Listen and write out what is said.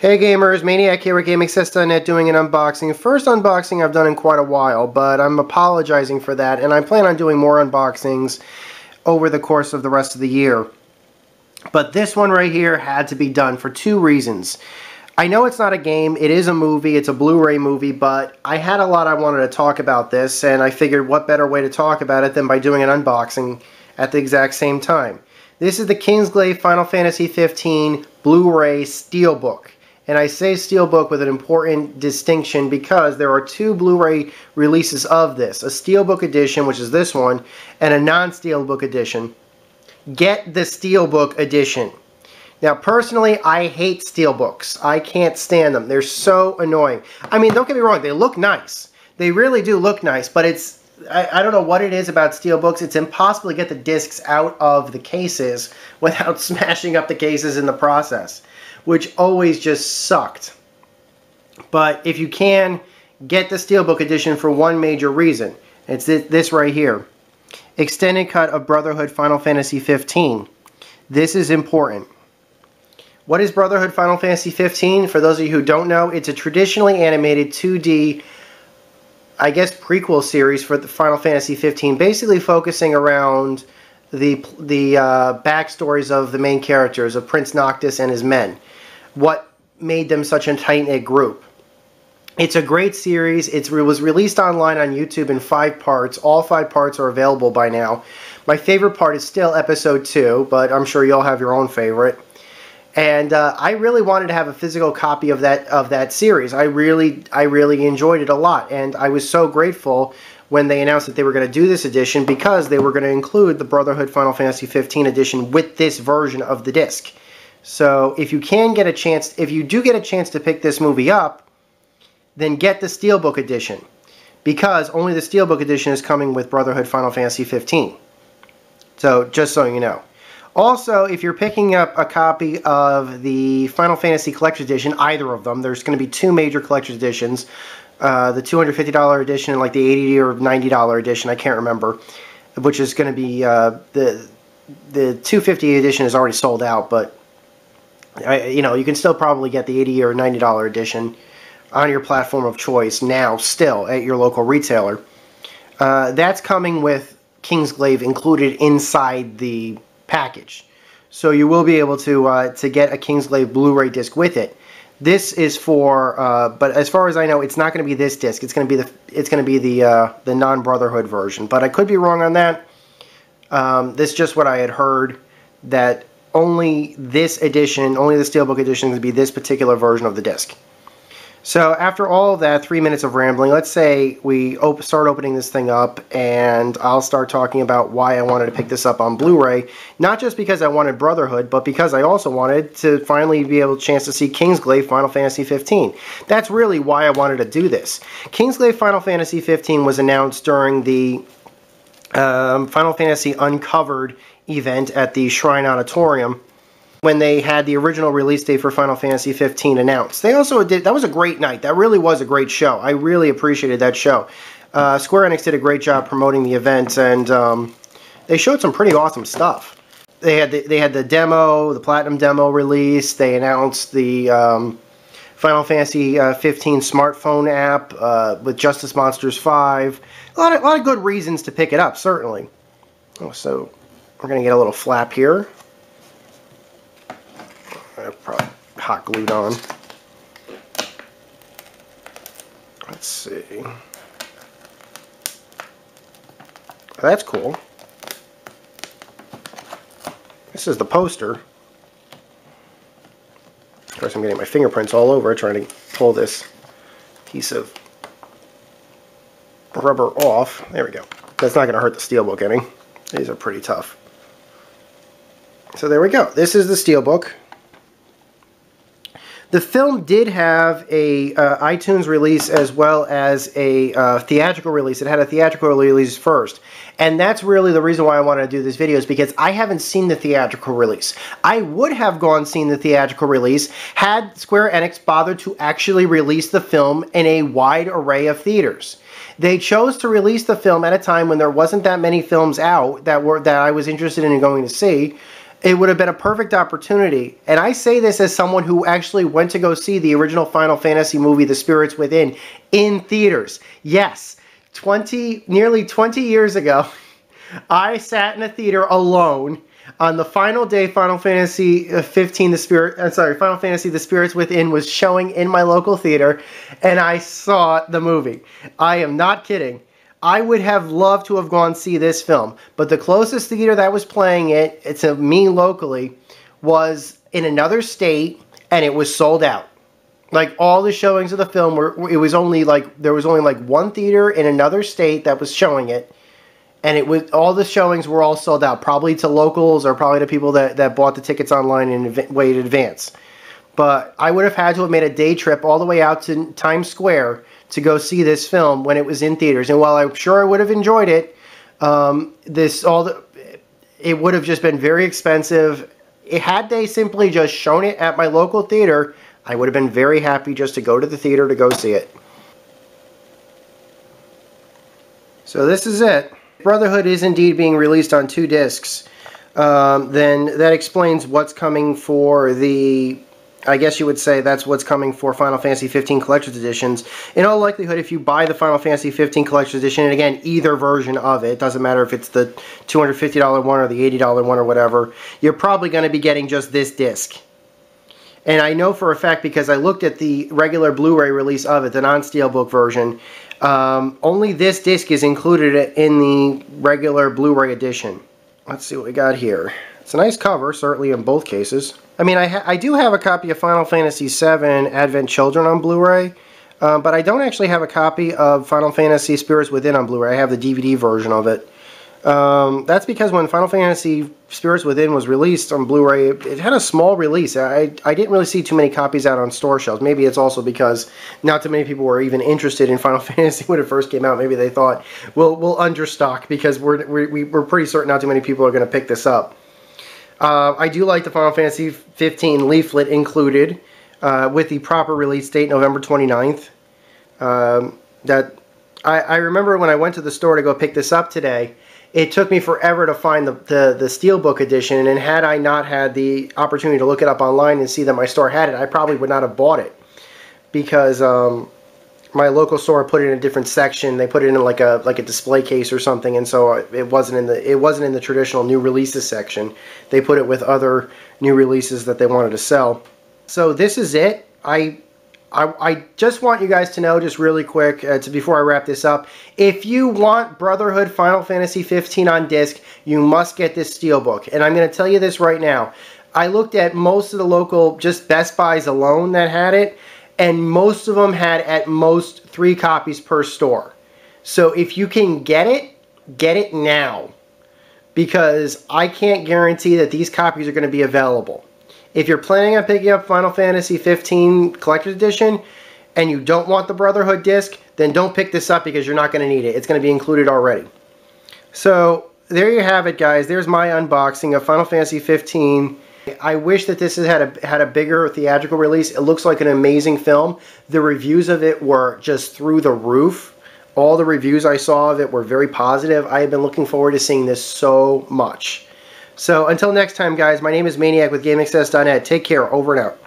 Hey gamers, Maniac here with GameXcess.net doing an unboxing. First unboxing I've done in quite a while, but I'm apologizing for that, and I plan on doing more unboxings over the course of the rest of the year. But this one right here had to be done for two reasons. I know it's not a game, it is a movie, it's a Blu-ray movie, but I had a lot I wanted to talk about this, and I figured what better way to talk about it than by doing an unboxing at the exact same time. This is the Kingsglaive Final Fantasy XV Blu-ray Steelbook. And I say Steelbook with an important distinction because there are two Blu-ray releases of this. A Steelbook edition, which is this one, and a non-Steelbook edition. Get the Steelbook edition. Now, personally, I hate Steelbooks. I can't stand them. They're so annoying. I mean, don't get me wrong, they look nice. They really do look nice, but it's I, I, don't know what it is about steelbooks. It's impossible to get the discs out of the cases without smashing up the cases in the process which always just sucked. But if you can, get the Steelbook edition for one major reason. It's this right here. Extended cut of Brotherhood Final Fantasy 15. This is important. What is Brotherhood Final Fantasy 15? For those of you who don't know, it's a traditionally animated 2D I guess prequel series for the Final Fantasy 15, basically focusing around the the uh, backstories of the main characters of Prince Noctis and his men what made them such a tight-knit group. It's a great series. It's, it was released online on YouTube in five parts. All five parts are available by now. My favorite part is still episode two, but I'm sure you'll have your own favorite. And uh, I really wanted to have a physical copy of that of that series. I really I really enjoyed it a lot, and I was so grateful when they announced that they were going to do this edition because they were going to include the Brotherhood Final Fantasy 15 edition with this version of the disc. So if you can get a chance, if you do get a chance to pick this movie up, then get the Steelbook edition. Because only the Steelbook edition is coming with Brotherhood Final Fantasy 15. So just so you know. Also, if you're picking up a copy of the Final Fantasy Collector's Edition, either of them, there's going to be two major Collector's Editions. Uh, the $250 edition and like the 80 or $90 edition, I can't remember, which is going to be uh, the the 250 edition is already sold out, but you know, you can still probably get the 80 or $90 edition on your platform of choice now, still, at your local retailer. Uh, that's coming with Kingsglaive included inside the package. So you will be able to uh, to get a Kingsglaive Blu-ray disc with it. This is for, uh, but as far as I know, it's not going to be this disc. It's going to be the it's going to be the uh, the non-Brotherhood version. But I could be wrong on that. Um, this is just what I had heard that only this edition, only the Steelbook edition, is be this particular version of the disc. So after all of that, three minutes of rambling, let's say we op start opening this thing up and I'll start talking about why I wanted to pick this up on Blu-ray. Not just because I wanted Brotherhood, but because I also wanted to finally be able to chance to see Kingsglaive Final Fantasy 15. That's really why I wanted to do this. Kingsglaive Final Fantasy 15 was announced during the um, Final Fantasy Uncovered event at the Shrine Auditorium when they had the original release date for Final Fantasy 15 announced. They also did, that was a great night. That really was a great show. I really appreciated that show. Uh, Square Enix did a great job promoting the event, and um, they showed some pretty awesome stuff. They had the, they had the demo, the Platinum demo release. They announced the um, Final Fantasy uh, 15 smartphone app uh, with Justice Monsters 5. A lot, of, a lot of good reasons to pick it up, certainly. Oh, so we're going to get a little flap here. I probably hot glued on. Let's see. That's cool. This is the poster. Course, I'm getting my fingerprints all over trying to pull this piece of rubber off. There we go. That's not going to hurt the steelbook any. These are pretty tough. So there we go. This is the Steelbook. The film did have a uh, iTunes release as well as a uh, theatrical release. It had a theatrical release first. And that's really the reason why I wanted to do this video is because I haven't seen the theatrical release. I would have gone seen the theatrical release had Square Enix bothered to actually release the film in a wide array of theaters. They chose to release the film at a time when there wasn't that many films out that were that I was interested in going to see it would have been a perfect opportunity. And I say this as someone who actually went to go see the original Final Fantasy movie, The Spirits Within, in theaters. Yes, 20, nearly 20 years ago, I sat in a theater alone on the final day Final Fantasy uh, 15 the spirit I'm sorry Final Fantasy the Spirits Within was showing in my local theater and I saw the movie. I am not kidding. I would have loved to have gone see this film, but the closest theater that was playing it, uh, it's a me locally was in another state and it was sold out. Like all the showings of the film were it was only like there was only like one theater in another state that was showing it and it was all the showings were all sold out, probably to locals or probably to people that, that bought the tickets online in way in advance. But I would have had to have made a day trip all the way out to Times Square to go see this film when it was in theaters. And while I'm sure I would have enjoyed it, um, this all the, it would have just been very expensive. It, had they simply just shown it at my local theater, I would have been very happy just to go to the theater to go see it. So this is it. Brotherhood is indeed being released on two discs, um, then that explains what's coming for the I guess you would say that's what's coming for Final Fantasy 15 Collector's Editions. In all likelihood, if you buy the Final Fantasy 15 Collector's Edition, and again, either version of it, doesn't matter if it's the $250 one or the $80 one or whatever, you're probably going to be getting just this disc. And I know for a fact because I looked at the regular Blu-ray release of it, the non-steelbook version, um, only this disc is included in the regular Blu-ray edition. Let's see what we got here. It's a nice cover, certainly in both cases. I mean, I, I do have a copy of Final Fantasy VII Advent Children on Blu-ray, uh, but I don't actually have a copy of Final Fantasy Spirits Within on Blu-ray. I have the DVD version of it. Um, that's because when Final Fantasy Spirits Within was released on Blu-ray, it, had a small release. I, I didn't really see too many copies out on store shelves. Maybe it's also because not too many people were even interested in Final Fantasy when it first came out. Maybe they thought, we'll, we'll understock because we're, we're, we're pretty certain not too many people are going to pick this up. Uh, I do like the Final Fantasy 15 leaflet included uh, with the proper release date, November 29th. Um, that I, I remember when I went to the store to go pick this up today, it took me forever to find the, the, the Steelbook edition, and had I not had the opportunity to look it up online and see that my store had it, I probably would not have bought it. Because um, my local store put it in a different section. They put it in like a like a display case or something, and so it wasn't in the it wasn't in the traditional new releases section. They put it with other new releases that they wanted to sell. So this is it. I I, I, just want you guys to know, just really quick, uh, to, before I wrap this up, if you want Brotherhood Final Fantasy 15 on disc, you must get this steelbook. And I'm going to tell you this right now. I looked at most of the local, just Best Buys alone that had it, and most of them had at most three copies per store. So if you can get it, get it now. Because I can't guarantee that these copies are going to be available. If you're planning on picking up Final Fantasy 15 Collector's Edition and you don't want the Brotherhood disc, then don't pick this up because you're not going to need it. It's going to be included already. So there you have it, guys. There's my unboxing of Final Fantasy 15. I wish that this had a, had a bigger theatrical release. It looks like an amazing film. The reviews of it were just through the roof. All the reviews I saw of it were very positive. I have been looking forward to seeing this so much. So until next time, guys, my name is Maniac with GameXcess.net. Take care. Over and out.